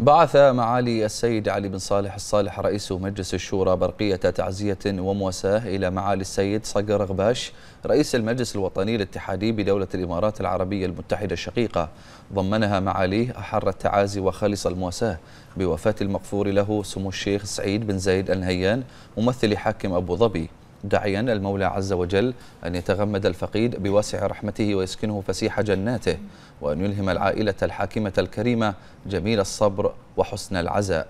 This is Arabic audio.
بعث معالي السيد علي بن صالح الصالح رئيس مجلس الشورى برقية تعزية ومواساة إلى معالي السيد صقر غباش رئيس المجلس الوطني الاتحادي بدولة الإمارات العربية المتحدة الشقيقة. ضمنها معاليه أحر التعازي وخالص المواساة بوفاة المغفور له سمو الشيخ سعيد بن زايد النهيان ممثل حاكم أبو ظبي. داعيا المولى عز وجل أن يتغمد الفقيد بواسع رحمته ويسكنه فسيح جناته وأن يلهم العائلة الحاكمة الكريمة جميل الصبر وحسن العزاء.